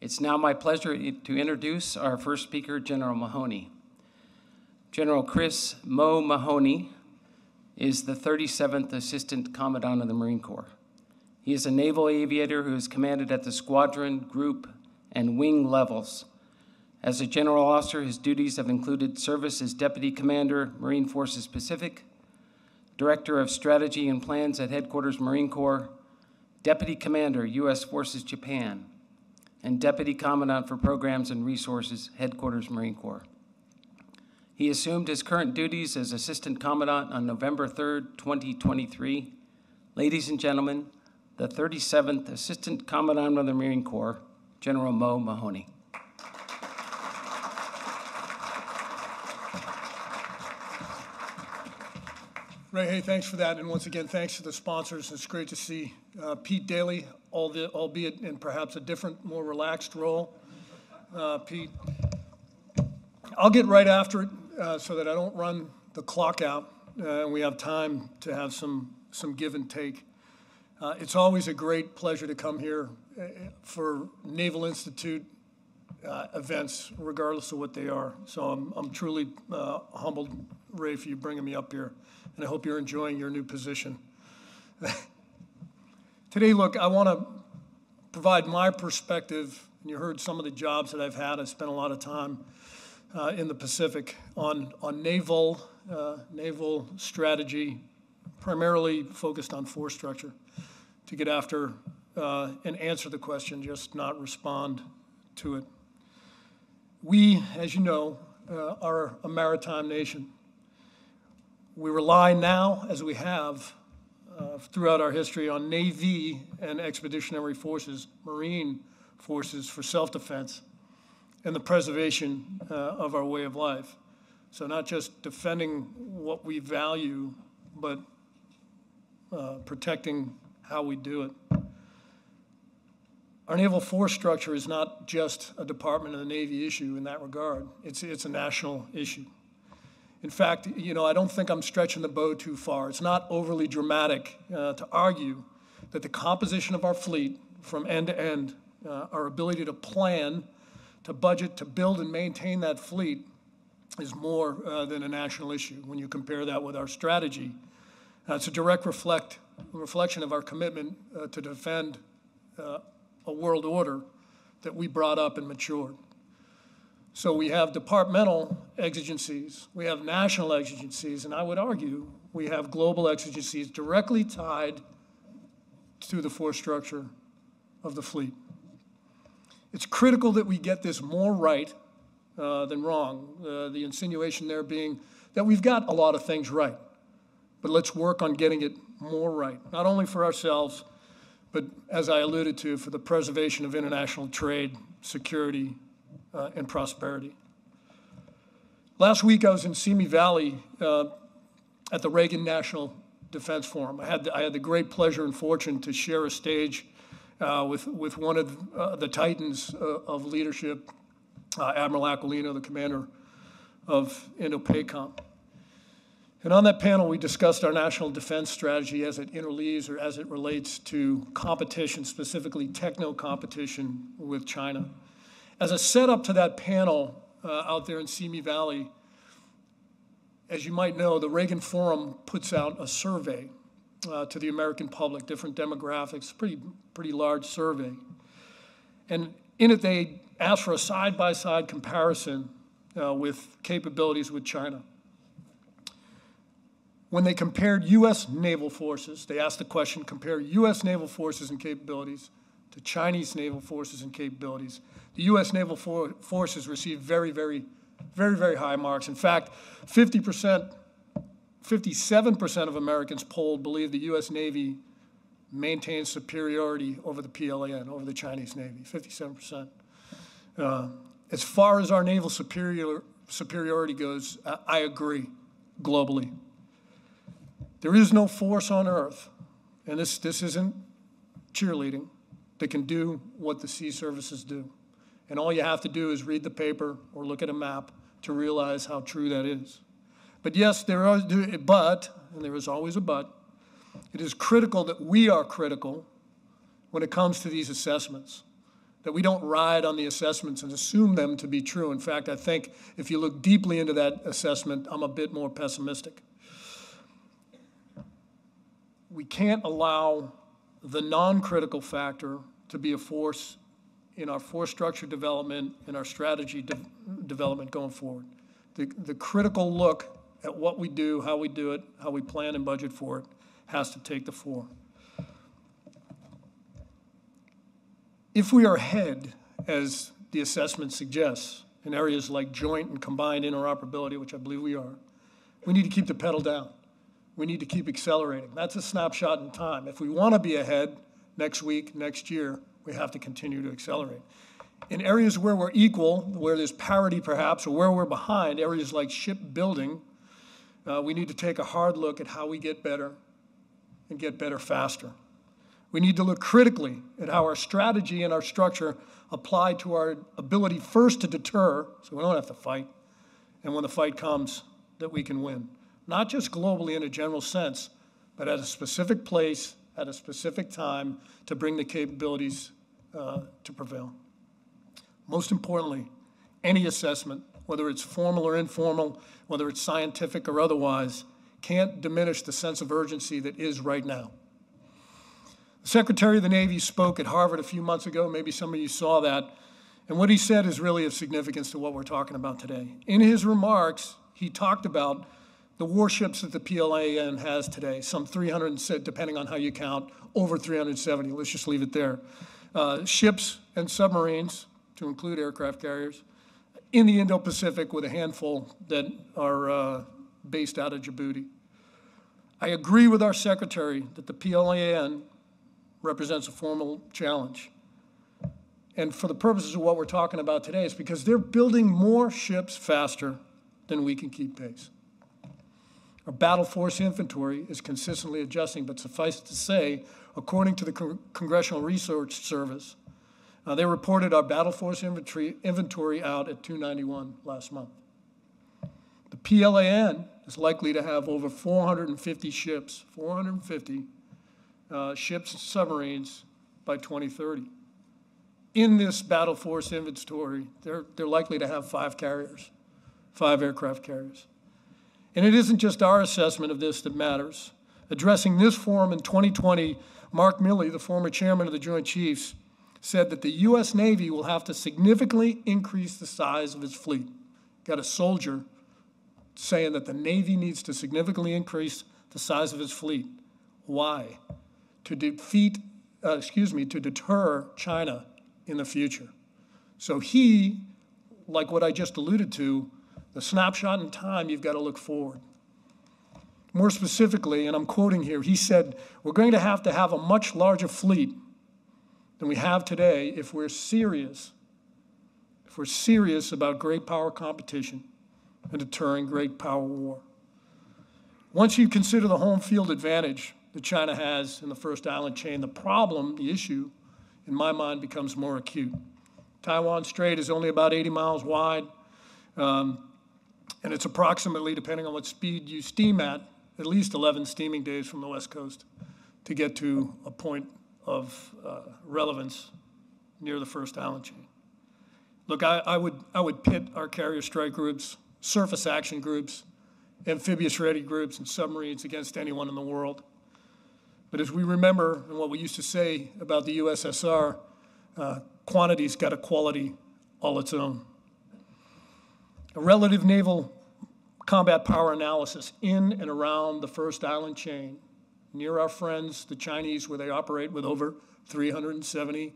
It's now my pleasure to introduce our first speaker, General Mahoney. General Chris Mo Mahoney is the 37th Assistant Commandant of the Marine Corps. He is a naval aviator who has commanded at the squadron, group, and wing levels. As a general officer, his duties have included service as Deputy Commander, Marine Forces Pacific, Director of Strategy and Plans at Headquarters Marine Corps, Deputy Commander, U.S. Forces Japan, and Deputy Commandant for Programs and Resources, Headquarters Marine Corps. He assumed his current duties as Assistant Commandant on November 3, 2023. Ladies and gentlemen, the 37th Assistant Commandant of the Marine Corps, General Mo Mahoney. Ray, hey, thanks for that. And once again, thanks to the sponsors. It's great to see uh, Pete Daly, albeit in perhaps a different, more relaxed role. Uh, Pete, I'll get right after it uh, so that I don't run the clock out uh, and we have time to have some, some give and take. Uh, it's always a great pleasure to come here uh, for Naval Institute events, regardless of what they are. So I'm, I'm truly humbled, Ray, for you bringing me up here and I hope you're enjoying your new position. Today, look, I want to provide my perspective. And you heard some of the jobs that I've had. I spent a lot of time uh, in the Pacific on, on naval, uh, naval strategy, primarily focused on force structure to get after uh, and answer the question, just not respond to it. We, as you know, uh, are a maritime nation. We rely now, as we have uh, throughout our history, on Navy and expeditionary forces, Marine forces for self defense and the preservation uh, of our way of life. So, not just defending what we value, but uh, protecting how we do it. Our naval force structure is not just a Department of the Navy issue in that regard, it's, it's a national issue. In fact, you know, I don't think I'm stretching the bow too far. It's not overly dramatic uh, to argue that the composition of our fleet from end to end, uh, our ability to plan, to budget, to build and maintain that fleet is more uh, than a national issue when you compare that with our strategy. Uh, it's a direct reflect, reflection of our commitment uh, to defend uh, a world order that we brought up and matured. So we have departmental exigencies, we have national exigencies, and I would argue we have global exigencies directly tied to the force structure of the fleet. It's critical that we get this more right uh, than wrong. Uh, the insinuation there being that we've got a lot of things right, but let's work on getting it more right, not only for ourselves, but as I alluded to, for the preservation of international trade, security, uh, and prosperity. Last week, I was in Simi Valley uh, at the Reagan National Defense Forum. I had, the, I had the great pleasure and fortune to share a stage uh, with, with one of uh, the titans uh, of leadership, uh, Admiral Aquilino, the commander of INDOPACOM. And on that panel, we discussed our national defense strategy as it interleaves or as it relates to competition, specifically techno competition with China. As a setup to that panel uh, out there in Simi Valley, as you might know, the Reagan Forum puts out a survey uh, to the American public, different demographics, pretty, pretty large survey. And in it, they ask for a side by side comparison uh, with capabilities with China. When they compared U.S. naval forces, they asked the question compare U.S. naval forces and capabilities to Chinese naval forces and capabilities. The U.S. naval for forces received very, very, very, very high marks. In fact, 50%, 57% of Americans polled believe the U.S. Navy maintains superiority over the PLAN, over the Chinese Navy, 57%. Uh, as far as our naval superior, superiority goes, I, I agree globally. There is no force on earth, and this, this isn't cheerleading, that can do what the sea services do. And all you have to do is read the paper or look at a map to realize how true that is. But yes, there are, but, and there is always a but, it is critical that we are critical when it comes to these assessments. that we don't ride on the assessments and assume them to be true. In fact, I think if you look deeply into that assessment, I'm a bit more pessimistic. We can't allow the non-critical factor to be a force in our force structure development and our strategy de- development going forward. The, the critical look at what we do, how we do it, how we plan and budget for it, has to take the fore. If we are ahead, as the assessment suggests, in areas like joint and combined interoperability, which I believe we are, we need to keep the pedal down. We need to keep accelerating. That's a snapshot in time. If we want to be ahead next week, next year, we have to continue to accelerate. In areas where we're equal, where there's parity perhaps, or where we're behind, areas like shipbuilding, uh, we need to take a hard look at how we get better and get better faster. We need to look critically at how our strategy and our structure apply to our ability first to deter, so we don't have to fight, and when the fight comes, that we can win. Not just globally in a general sense, but at a specific place, at a specific time, to bring the capabilities uh, to prevail. Most importantly, any assessment, whether it's formal or informal, whether it's scientific or otherwise, can't diminish the sense of urgency that is right now. The Secretary of the Navy spoke at Harvard a few months ago. Maybe some of you saw that. And what he said is really of significance to what we're talking about today. In his remarks, he talked about the warships that the PLAN has today, some 300, depending on how you count, over 370. Let's just leave it there. Uh, ships and submarines, to include aircraft carriers, in the Indo Pacific with a handful that are uh, based out of Djibouti. I agree with our secretary that the PLAN represents a formal challenge. And for the purposes of what we're talking about today, it's because they're building more ships faster than we can keep pace. Our battle force inventory is consistently adjusting, but suffice it to say, according to the Con- Congressional Research Service, uh, they reported our battle force inventory, inventory out at 291 last month. The PLAN is likely to have over 450 ships, 450 uh, ships and submarines by 2030. In this battle force inventory, they're, they're likely to have five carriers, five aircraft carriers. And it isn't just our assessment of this that matters. Addressing this forum in 2020, Mark Milley, the former chairman of the Joint Chiefs, said that the U.S. Navy will have to significantly increase the size of its fleet. Got a soldier saying that the Navy needs to significantly increase the size of its fleet. Why? To defeat, uh, excuse me, to deter China in the future. So he, like what I just alluded to, the snapshot in time, you've got to look forward. More specifically, and I'm quoting here, he said, We're going to have to have a much larger fleet than we have today if we're serious, if we're serious about great power competition and deterring great power war. Once you consider the home field advantage that China has in the first island chain, the problem, the issue, in my mind, becomes more acute. Taiwan Strait is only about 80 miles wide, um, and it's approximately, depending on what speed you steam at, at least 11 steaming days from the west coast to get to a point of uh, relevance near the first island chain. Look, I, I, would, I would pit our carrier strike groups, surface action groups, amphibious ready groups, and submarines against anyone in the world. But as we remember, and what we used to say about the USSR, uh, quantity's got a quality all its own. A relative naval combat power analysis in and around the first island chain near our friends, the Chinese, where they operate with over 370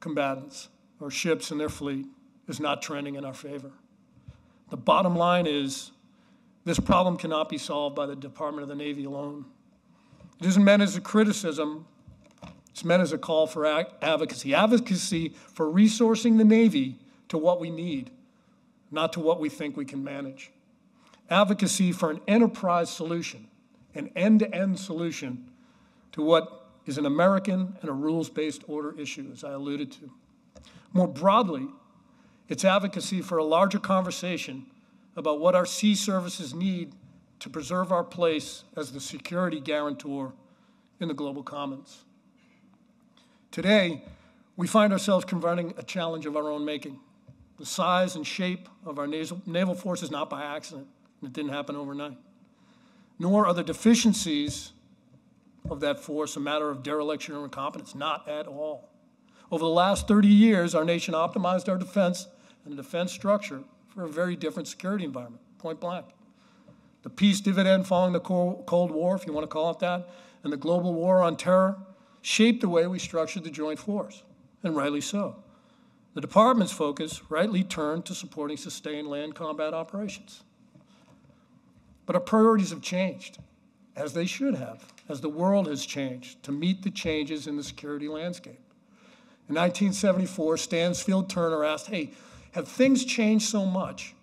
combatants or ships in their fleet, is not trending in our favor. The bottom line is this problem cannot be solved by the Department of the Navy alone. It isn't meant as a criticism, it's meant as a call for advocacy. Advocacy for resourcing the Navy to what we need, not to what we think we can manage. Advocacy for an enterprise solution an end to end solution to what is an American and a rules based order issue, as I alluded to. More broadly, it's advocacy for a larger conversation about what our sea services need to preserve our place as the security guarantor in the global commons. Today, we find ourselves confronting a challenge of our own making. The size and shape of our naval, force is not by accident. It didn't happen overnight. Nor are the deficiencies of that force a matter of dereliction or incompetence. Not at all. Over the last 30 years, our nation optimized our defense and the defense structure for a very different security environment, point blank. The peace dividend following the Cold War, if you want to call it that, and the global war on terror shaped the way we structured the joint force, and rightly so. The department's focus rightly turned to supporting sustained land combat operations. But our priorities have changed, as they should have, as the world has changed to meet the changes in the security landscape. In 1974, Stansfield Turner asked, Hey, have things changed so much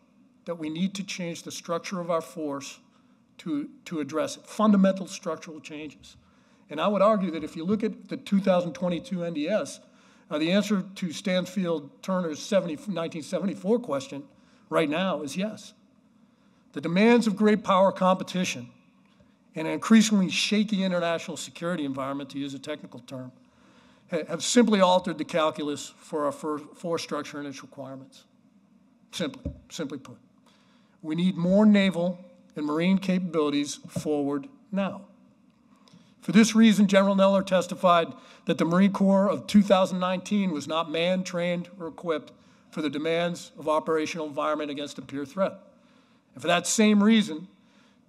that we need to change the structure of our force to, to address it? Fundamental structural changes. And I would argue that if you look at the 2022 NDS, uh, the answer to Stansfield Turner's 70, 1974 question right now is yes. The demands of great power competition and an increasingly shaky international security environment, to use a technical term, have simply altered the calculus for our force structure and its requirements. Simply, simply put. We need more naval and marine capabilities forward now. For this reason, General Neller testified that the Marine Corps of 2019 was not manned, trained, or equipped for the demands of operational environment against a peer threat. And for that same reason,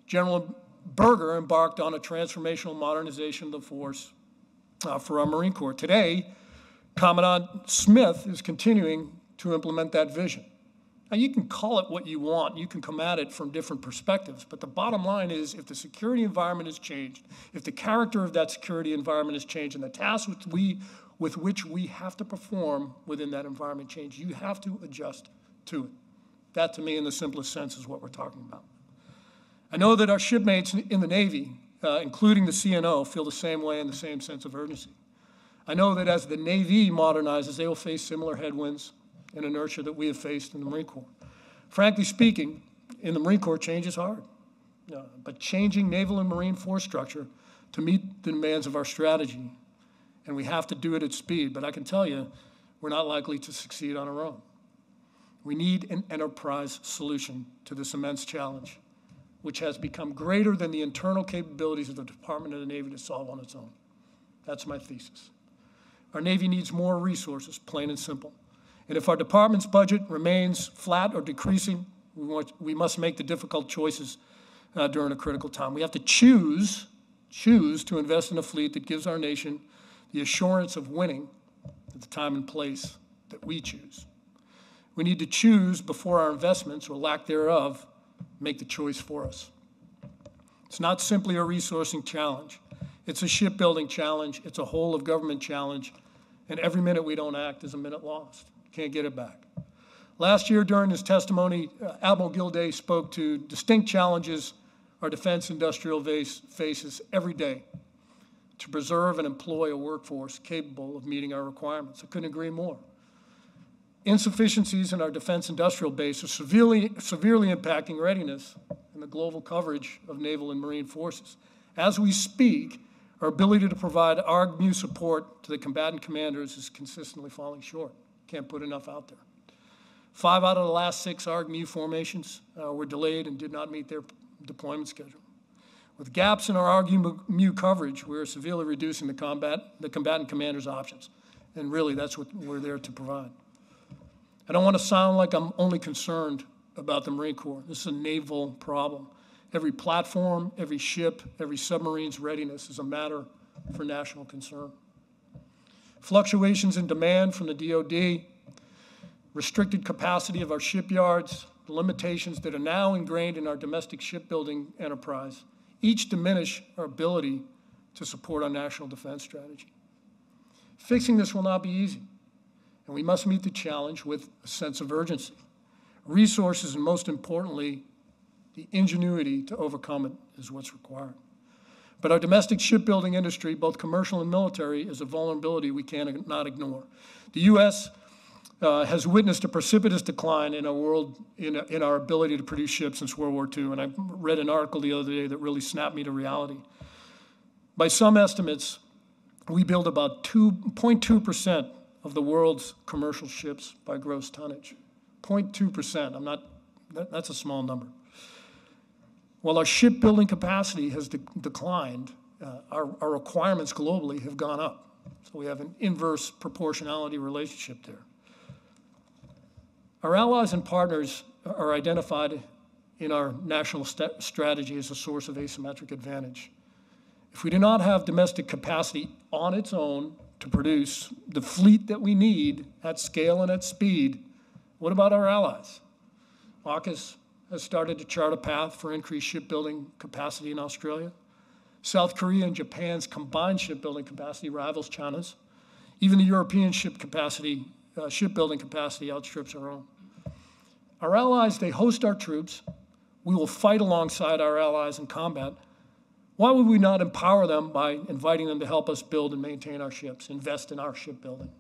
General Berger embarked on a transformational modernization of the force uh, for our Marine Corps. Today, Commandant Smith is continuing to implement that vision. Now, you can call it what you want, you can come at it from different perspectives, but the bottom line is if the security environment has changed, if the character of that security environment has changed, and the tasks we, with which we have to perform within that environment change, you have to adjust to it. That, to me, in the simplest sense, is what we're talking about. I know that our shipmates in the Navy, uh, including the CNO, feel the same way and the same sense of urgency. I know that as the Navy modernizes, they will face similar headwinds and inertia that we have faced in the Marine Corps. Frankly speaking, in the Marine Corps, change is hard. Uh, but changing naval and marine force structure to meet the demands of our strategy, and we have to do it at speed. But I can tell you, we're not likely to succeed on our own. We need an enterprise solution to this immense challenge which has become greater than the internal capabilities of the Department of the Navy to solve on its own. That's my thesis. Our Navy needs more resources, plain and simple. And if our department's budget remains flat or decreasing, we, want, we must make the difficult choices uh, during a critical time. We have to choose, choose to invest in a fleet that gives our nation the assurance of winning at the time and place that we choose. We need to choose before our investments, or lack thereof, make the choice for us. It's not simply a resourcing challenge. It's a shipbuilding challenge. It's a whole of government challenge. And every minute we don't act is a minute lost. Can't get it back. Last year, during his testimony, uh, Admiral Gilday spoke to distinct challenges our defense industrial base faces every day to preserve and employ a workforce capable of meeting our requirements. I couldn't agree more insufficiencies in our defense industrial base are severely, severely impacting readiness and the global coverage of naval and marine forces. As we speak, our ability to provide ARG-MEU support to the combatant commanders is consistently falling short. Can't put enough out there. Five out of the last six ARG-MEU formations uh, were delayed and did not meet their deployment schedule. With gaps in our ARG-MEU coverage, we're severely reducing the, combat, the combatant commander's options. And really, that's what we're there to provide. I don't want to sound like I'm only concerned about the Marine Corps. This is a naval problem. Every platform, every ship, every submarine's readiness is a matter for national concern. Fluctuations in demand from the DoD, restricted capacity of our shipyards, the limitations that are now ingrained in our domestic shipbuilding enterprise, each diminish our ability to support our national defense strategy. Fixing this will not be easy and we must meet the challenge with a sense of urgency. Resources, and most importantly, the ingenuity to overcome it is what's required. But our domestic shipbuilding industry, both commercial and military, is a vulnerability we cannot ignore. The U.S. Uh, has witnessed a precipitous decline in our world, in, in our ability to produce ships since World War II. And I read an article the other day that really snapped me to reality. By some estimates, we build about 2.2% of the world's commercial ships by gross tonnage. 0.2%. I'm not, that, that's a small number. While our shipbuilding capacity has de- declined, uh, our, our requirements globally have gone up. So we have an inverse proportionality relationship there. Our allies and partners are identified in our national st- strategy as a source of asymmetric advantage. If we do not have domestic capacity on its own to produce the fleet that we need at scale and at speed, what about our allies? AUKUS has started to chart a path for increased shipbuilding capacity in Australia. South Korea and Japan's combined shipbuilding capacity rivals China's. Even the European ship capacity, uh, shipbuilding capacity outstrips our own. Our allies, they host our troops. We will fight alongside our allies in combat. Why would we not empower them by inviting them to help us build and maintain our ships, invest in our shipbuilding?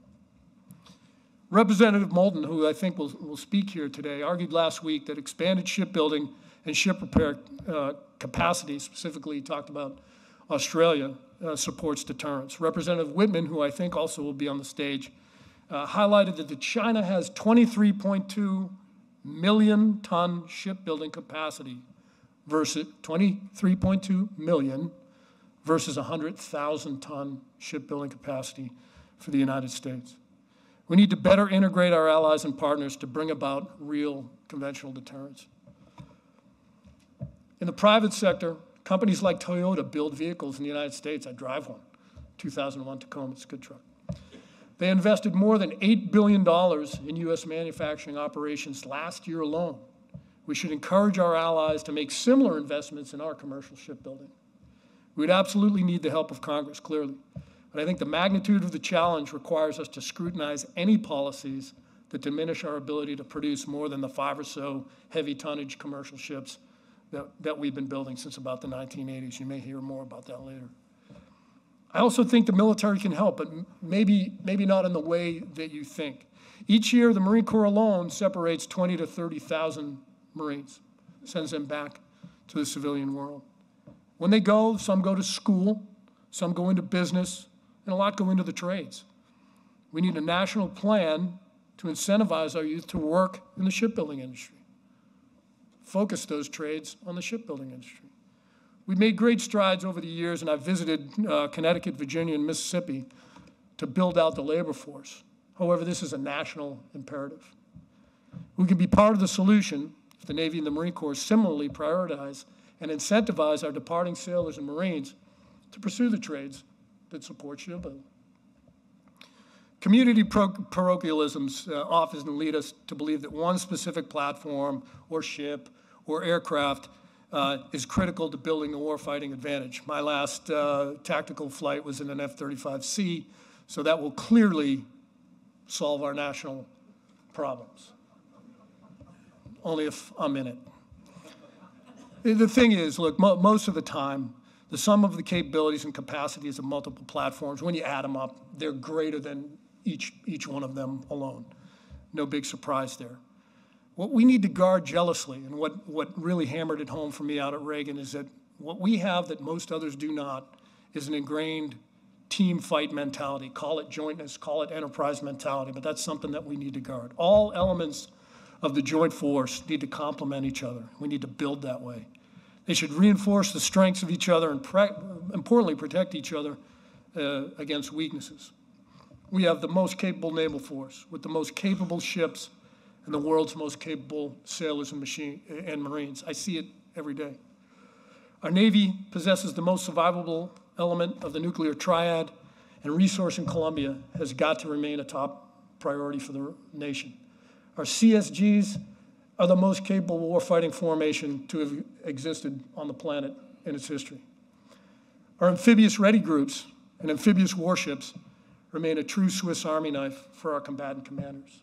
Representative Moulton, who I think will, will speak here today, argued last week that expanded shipbuilding and ship repair uh, capacity, specifically talked about Australia, uh, supports deterrence. Representative Wittman, who I think also will be on the stage, uh, highlighted that China has 23.2 million ton shipbuilding capacity versus 23.2 million versus 100,000 ton shipbuilding capacity for the United States. We need to better integrate our allies and partners to bring about real conventional deterrence. In the private sector, companies like Toyota build vehicles in the United States. I drive one, 2001 Tacoma, it's a good truck. They invested more than $8 billion in U.S. manufacturing operations last year alone. We should encourage our allies to make similar investments in our commercial shipbuilding. We would absolutely need the help of Congress, clearly. But I think the magnitude of the challenge requires us to scrutinize any policies that diminish our ability to produce more than the five or so heavy tonnage commercial ships that, that we've been building since about the 1980s. You may hear more about that later. I also think the military can help, but maybe, maybe not in the way that you think. Each year, the Marine Corps alone separates 20 to 30,000 Marines, sends them back to the civilian world. When they go, some go to school, some go into business, and a lot go into the trades. We need a national plan to incentivize our youth to work in the shipbuilding industry. Focus those trades on the shipbuilding industry. We've made great strides over the years, and I've visited uh, Connecticut, Virginia, and Mississippi to build out the labor force. However, this is a national imperative. We can be part of the solution if the Navy and the Marine Corps similarly prioritize and incentivize our departing sailors and Marines to pursue the trades that support shipbuilding. Community parochialisms uh, often lead us to believe that one specific platform or ship or aircraft uh, is critical to building the warfighting advantage. My last uh, tactical flight was in an F 35C, so that will clearly solve our national problems. Only if I'm in it. The thing is, look, mo- most of the time, the sum of the capabilities and capacities of multiple platforms, when you add them up, they're greater than each, each one of them alone. No big surprise there. What we need to guard jealously, and what, what really hammered it home for me out at Reagan, is that what we have that most others do not is an ingrained team fight mentality. Call it jointness, call it enterprise mentality, but that's something that we need to guard. All elements of the joint force need to complement each other. We need to build that way. They should reinforce the strengths of each other and, importantly, protect each other uh, against weaknesses. We have the most capable naval force with the most capable ships and the world's most capable sailors and, machine, and Marines. I see it every day. Our Navy possesses the most survivable element of the nuclear triad, and resource in Columbia has got to remain a top priority for the nation. Our CSGs are the most capable warfighting formation to have existed on the planet in its history. Our amphibious ready groups and amphibious warships remain a true Swiss Army knife for our combatant commanders.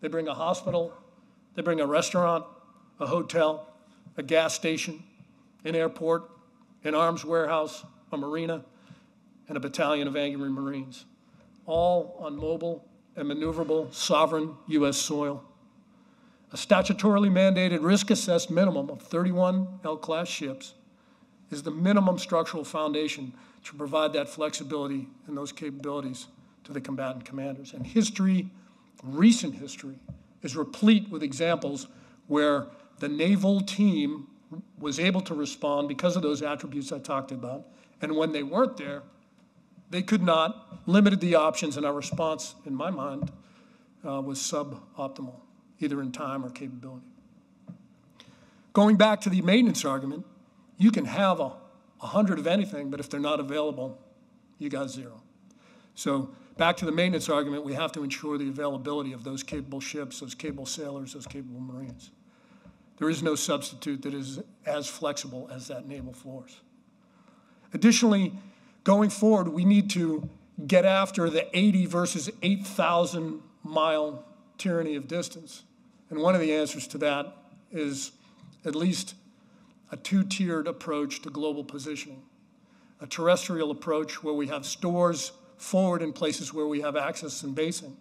They bring a hospital, they bring a restaurant, a hotel, a gas station, an airport, an arms warehouse, a marina, and a battalion of angry Marines, all on mobile and maneuverable sovereign U.S. soil. A statutorily mandated risk assessed minimum of 31 L class ships is the minimum structural foundation to provide that flexibility and those capabilities to the combatant commanders. And history, recent history, is replete with examples where the naval team was able to respond because of those attributes I talked about. And when they weren't there, they could not, limited the options, and our response, in my mind, uh, was suboptimal, either in time or capability. Going back to the maintenance argument, you can have a, a hundred of anything, but if they're not available, you got zero. So back to the maintenance argument, we have to ensure the availability of those capable ships, those capable sailors, those capable Marines. There is no substitute that is as flexible as that naval force. Additionally, going forward, we need to get after the 80 versus 8,000 mile tyranny of distance. And one of the answers to that is at least a two tiered approach to global positioning a terrestrial approach where we have stores forward in places where we have access and basing.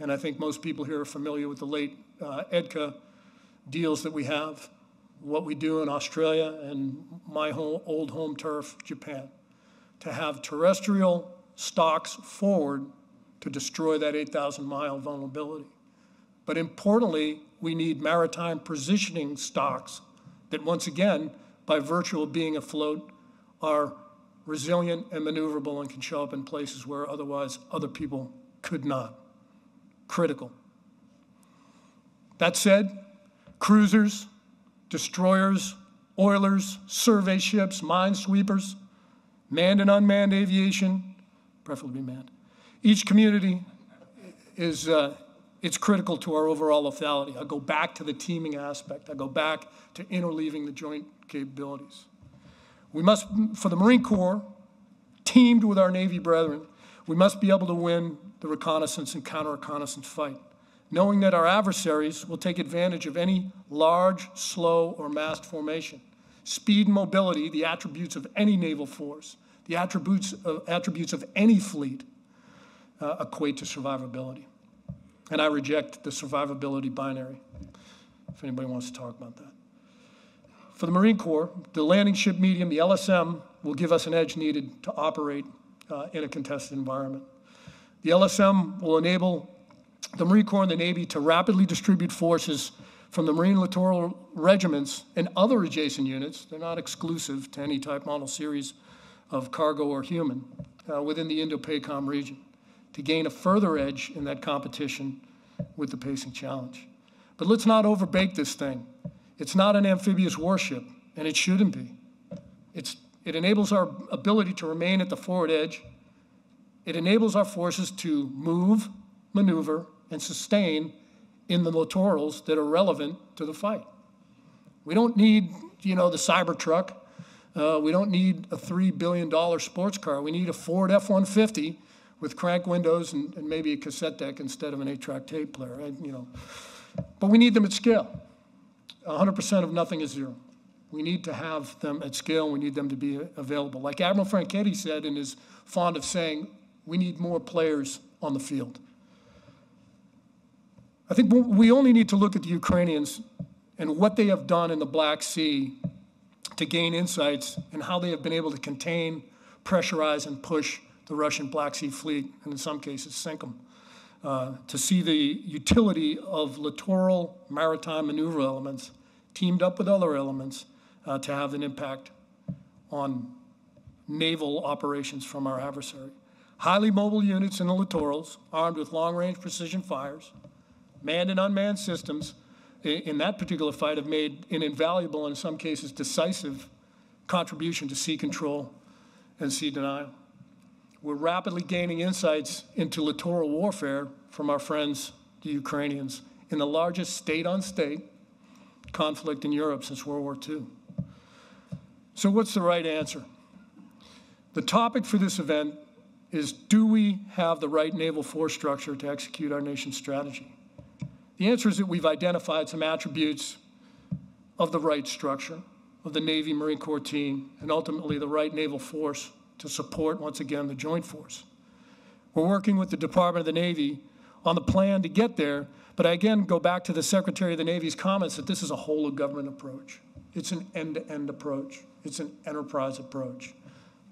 And I think most people here are familiar with the late uh, EDCA deals that we have, what we do in Australia and my old home turf, Japan, to have terrestrial stocks forward to destroy that 8,000 mile vulnerability. But importantly, we need maritime positioning stocks that, once again, by virtue of being afloat, are resilient and maneuverable and can show up in places where otherwise other people could not. Critical. That said, cruisers, destroyers, oilers, survey ships, minesweepers, manned and unmanned aviation, preferably manned. Each community is uh, it's critical to our overall lethality. I go back to the teaming aspect. I go back to interleaving the joint capabilities. We must, for the Marine Corps, teamed with our Navy brethren, we must be able to win the reconnaissance and counter reconnaissance fight knowing that our adversaries will take advantage of any large, slow, or massed formation. Speed and mobility, the attributes of any naval force, the attributes of, attributes of any fleet, uh, equate to survivability. And I reject the survivability binary, if anybody wants to talk about that. For the Marine Corps, the landing ship medium, the LSM, will give us an edge needed to operate uh, in a contested environment. The LSM will enable the Marine Corps and the Navy to rapidly distribute forces from the Marine littoral regiments and other adjacent units, they're not exclusive to any type model series of cargo or human, uh, within the Indo-PACOM region to gain a further edge in that competition with the pacing challenge. But let's not overbake this thing. It's not an amphibious warship, and it shouldn't be. It's, it enables our ability to remain at the forward edge. It enables our forces to move, maneuver, and sustain in the littorals that are relevant to the fight. We don't need, you know, the Cybertruck. Uh, we don't need a $3 billion sports car. We need a Ford F-150 with crank windows and, and maybe a cassette deck instead of an eight-track tape player, you know. But we need them at scale. 100% of nothing is zero. We need to have them at scale. We need them to be available. Like Admiral Franchetti said and is fond of saying, we need more players on the field. I think we only need to look at the Ukrainians and what they have done in the Black Sea to gain insights and how they have been able to contain, pressurize, and push the Russian Black Sea Fleet, and in some cases sink them. Uh, to see the utility of littoral maritime maneuver elements teamed up with other elements uh, to have an impact on naval operations from our adversary. Highly mobile units in the littorals, armed with long range precision fires, manned and unmanned systems in that particular fight have made an invaluable in some cases decisive contribution to sea control and sea denial. We're rapidly gaining insights into littoral warfare from our friends, the Ukrainians, in the largest state on state conflict in Europe since World War II. So, what's the right answer? The topic for this event is Do we have the right naval force structure to execute our nation's strategy? The answer is that we've identified some attributes of the right structure of the Navy Marine Corps team and ultimately the right naval force to support, once again, the joint force. We're working with the Department of the Navy on the plan to get there, but I again go back to the Secretary of the Navy's comments that this is a whole of government approach. It's an end to end approach, it's an enterprise approach,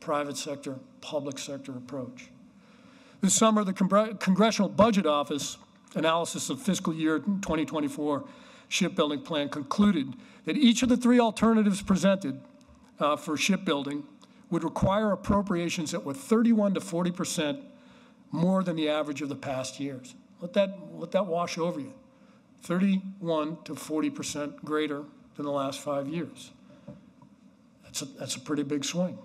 private sector, public sector approach. This summer, the Congre- Congressional Budget Office analysis of fiscal year 2024 shipbuilding plan concluded that each of the three alternatives presented uh, for shipbuilding would require appropriations that were 31 to 40 percent more than the average of the past years. Let that, let that wash over you. 31 to 40 percent greater than the last five years. That's a, that's a pretty big swing.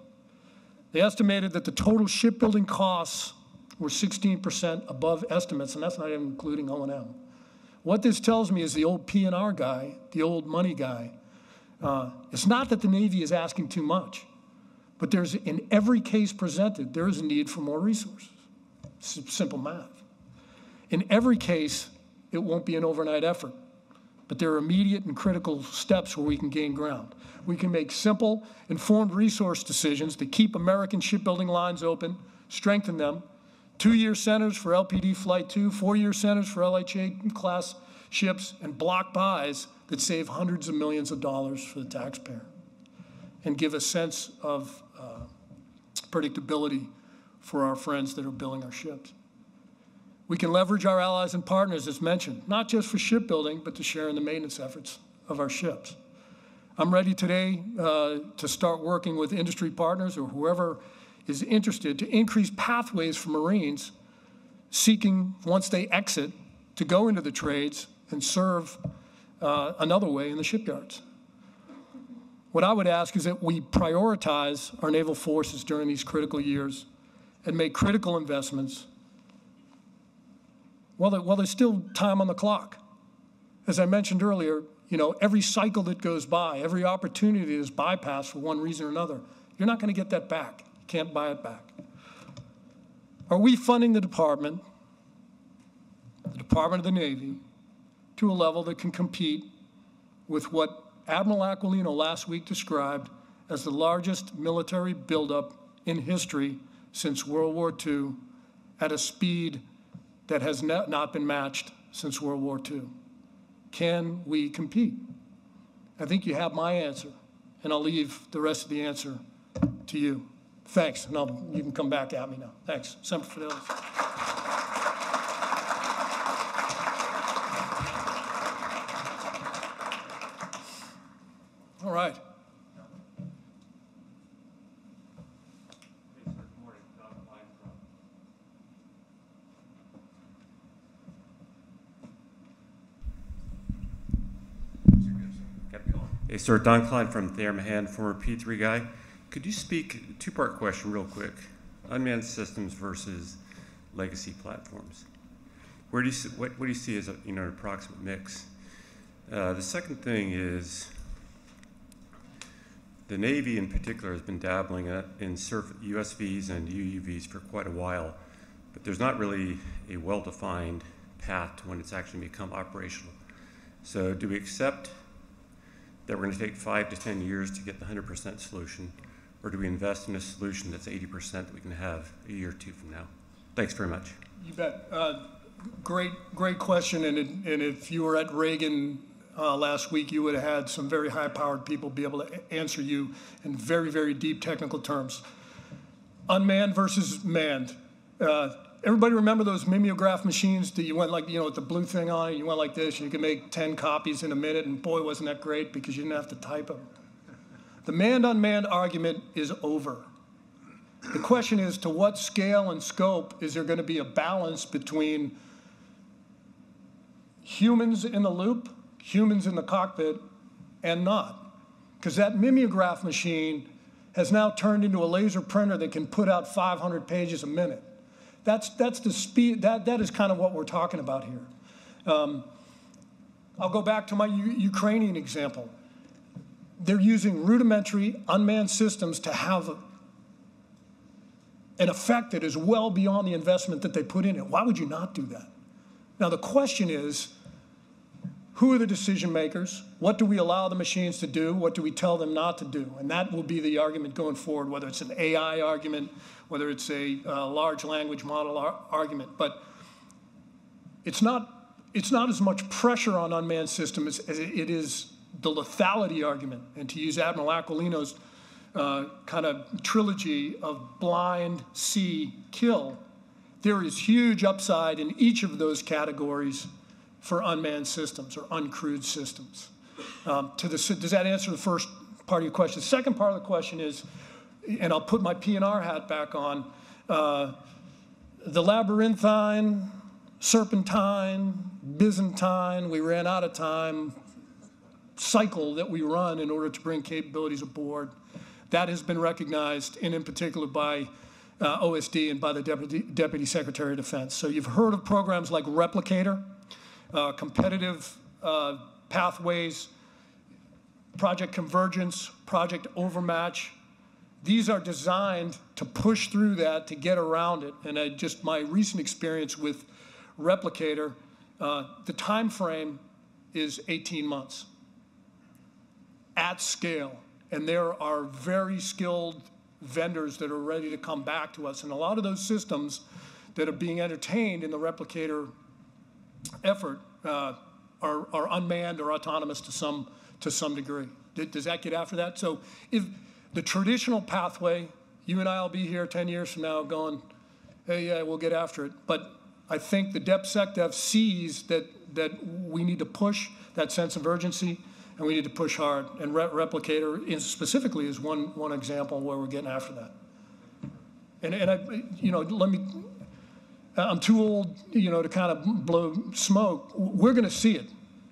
They estimated that the total shipbuilding costs were 16% above estimates, and that's not even including O&M. What this tells me is the old P&R guy, the old money guy, uh, it's not that the Navy is asking too much, but there's, in every case presented, there is a need for more resources. Simple math. In every case, it won't be an overnight effort, but there are immediate and critical steps where we can gain ground. We can make simple, informed resource decisions to keep American shipbuilding lines open, strengthen them. Two-year centers for LPD Flight 2, four-year centers for LHA class ships, and block buys that save hundreds of millions of dollars for the taxpayer and give a sense of predictability for our friends that are building our ships. We can leverage our allies and partners, as mentioned, not just for shipbuilding, but to share in the maintenance efforts of our ships. I'm ready today uh, to start working with industry partners or whoever is interested to increase pathways for Marines seeking, once they exit, to go into the trades and serve uh, another way in the shipyards. What I would ask is that we prioritize our naval forces during these critical years and make critical investments while, there, while there's still time on the clock. As I mentioned earlier, you know, every cycle that goes by, every opportunity that is bypassed for one reason or another, you're not going to get that back. You can't buy it back. Are we funding the department, the Department of the Navy, to a level that can compete with what Admiral Aquilino last week described as the largest military buildup in history since World War II at a speed that has not been matched since World War II? Can we compete? I think you have my answer, and I'll leave the rest of the answer to you. Thanks, and I'll, you can come back at me now. Thanks. Semper Fidelis. All right. Hey, sir, Don Klein from Thayer Mahan, former P3 guy. Could you speak, two-part question real quick, unmanned systems versus legacy platforms? Where do you, see- what, what do you see as, a you know, an approximate mix? Uh, The second thing is, the Navy in particular has been dabbling in surf, USVs and UUVs for quite a while, but there's not really a well-defined path to when it's actually become operational. So do we accept that we're going to take five to 10 years to get the 100% solution? Or do we invest in a solution that's 80% that we can have a year or two from now? Thanks very much. You bet. Uh, Great, great question, and and if you were at Reagan uh, last week, you would have had some very high-powered people be able to answer you in very, very deep technical terms. Unmanned versus manned. Uh, Everybody remember those mimeograph machines that you went like, you know, with the blue thing on it, you went like this, and you could make 10 copies in a minute, and boy, wasn't that great because you didn't have to type them. The manned-unmanned argument is over. The question is, to what scale and scope is there going to be a balance between humans in the loop, humans in the cockpit, and not? Because that mimeograph machine has now turned into a laser printer that can put out 500 pages a minute. That's, that's the speed, that, that is kind of what we're talking about here. Um, I'll go back to my U- Ukrainian example. They're using rudimentary unmanned systems to have an effect that is well beyond the investment that they put in it. Why would you not do that? Now, the question is who are the decision makers? What do we allow the machines to do? What do we tell them not to do? And that will be the argument going forward, whether it's an AI argument, whether it's a uh, large language model ar- argument. But it's not, it's not as much pressure on unmanned systems as it is the lethality argument. And to use Admiral Aquilino's uh, kind of trilogy of blind, see, kill, There is huge upside in each of those categories for unmanned systems or uncrewed systems. Um, to the, does that answer the first part of your question? The second part of the question is, and I'll put my PNR hat back on, uh, the labyrinthine, serpentine, byzantine, we ran out of time, cycle that we run in order to bring capabilities aboard. That has been recognized, and in particular by uh, OSD and by the Deputy, Deputy Secretary of Defense. So you've heard of programs like Replicator, uh, competitive uh, pathways, Project Convergence, Project Overmatch. These are designed to push through that, to get around it. And I just my recent experience with Replicator, uh, the time frame is 18 months at scale. And there are very skilled vendors that are ready to come back to us. And a lot of those systems that are being entertained in the replicator effort uh, are, are unmanned or autonomous to some, to some degree. Does that get after that? So if the traditional pathway, you and I will be here 10 years from now going, hey, yeah, we'll get after it. But I think the DepSecDef sees that, that we need to push that sense of urgency and we need to push hard. And Re- Replicator specifically is one, one example where we're getting after that. And, and I, you know, let me, I'm too old, you know, to kind of blow smoke. We're going to see it.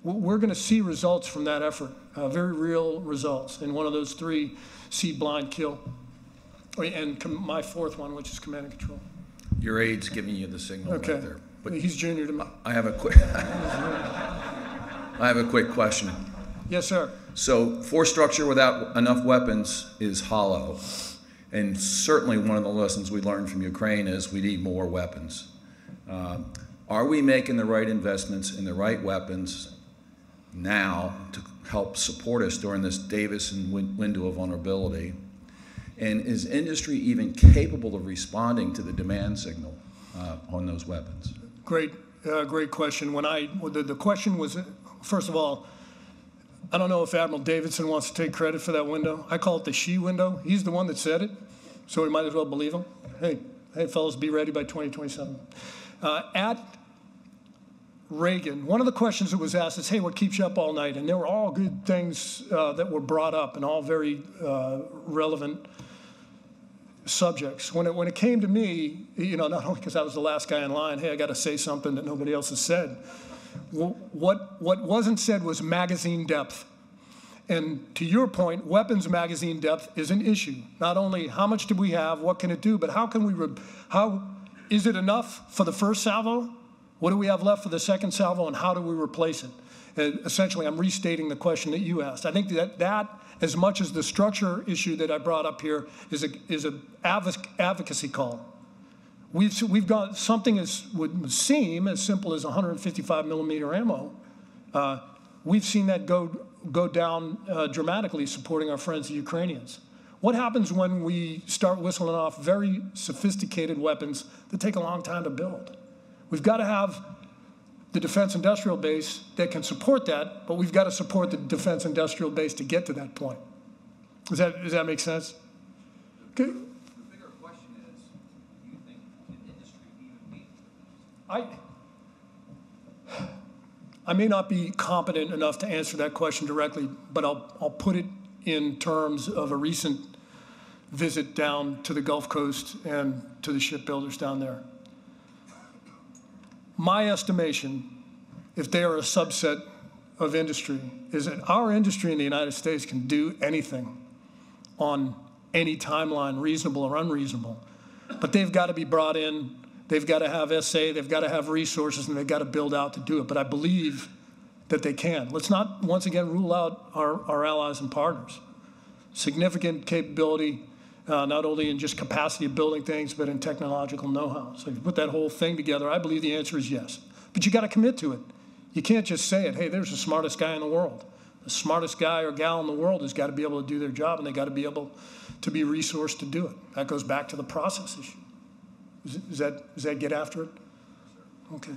We're going to see results from that effort, uh, very real results. And one of those three, see blind kill. And com- my fourth one, which is command and control. Your aide's giving you the signal right there. But He's junior to me. I have a quick, I have a quick question. Yes, sir. So force structure without enough weapons is hollow. And certainly one of the lessons we learned from Ukraine is we need more weapons. Um, Are we making the right investments in the right weapons now to help support us during this Davidson win- window of vulnerability? And is industry even capable of responding to the demand signal uh, on those weapons? Great, uh, great question. When I, the, the question was, first of all, I don't know if Admiral Davidson wants to take credit for that window. I call it the Xi window. He's the one that said it, so we might as well believe him. Hey, hey, fellas, be ready by 2027. Uh, at Reagan, one of the questions that was asked is, hey, what keeps you up all night? And there were all good things uh, that were brought up and all very uh, relevant subjects. When it, when it came to me, you know, not only because I was the last guy in line, hey, I got to say something that nobody else has said. Wh- What, what wasn't said was magazine depth. And to your point, weapons magazine depth is an issue. Not only how much do we have, what can it do, but how can we, how, is it enough for the first salvo? What do we have left for the second salvo, and how do we replace it? And essentially, I'm restating the question that you asked. I think that that, as much as the structure issue that I brought up here, is a is a advoc- advocacy call. We've we've got something as would seem as simple as 155 millimeter ammo. Uh, we've seen that go go down uh, dramatically, supporting our friends the Ukrainians. What happens when we start whistling off very sophisticated weapons that take a long time to build? We've got to have the defense industrial base that can support that, but we've got to support the defense industrial base to get to that point. Does that, does that make sense? Okay. The bigger question is, do you think can industry even meet I, I may not be competent enough to answer that question directly, but I'll, I'll put it in terms of a recent visit down to the Gulf Coast and to the shipbuilders down there. My estimation, if they are a subset of industry, is that our industry in the United States can do anything on any timeline, reasonable or unreasonable. But they've got to be brought in, they've got to have SA, they've got to have resources, and they've got to build out to do it. But I believe that they can. Let's not, once again, rule out our, our allies and partners. Significant capability, uh, not only in just capacity of building things, but in technological know-how. So if you put that whole thing together, I believe the answer is yes. But you got to commit to it. You can't just say it, hey, there's the smartest guy in the world. The smartest guy or gal in the world has got to be able to do their job, and they got to be able to be resourced to do it. That goes back to the process issue. Is that, does that get after it? Okay.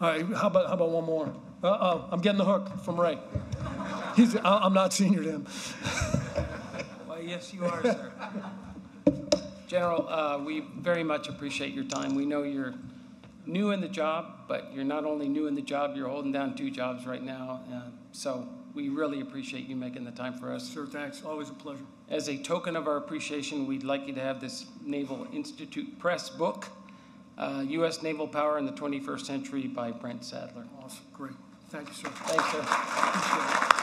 All right, how about, how about one more? Uh-oh, I'm getting the hook from Ray. He's, I- I'm not senior to him. Why, yes, you are, sir. General, uh, we very much appreciate your time. We know you're new in the job, but you're not only new in the job, you're holding down two jobs right now. Uh, So we really appreciate you making the time for us. Sure, thanks, always a pleasure. As a token of our appreciation, we'd like you to have this Naval Institute Press book, uh, U.S. Naval Power in the 21st Century by Brent Sadler. Awesome, great. Thank you, sir. Thanks, sir.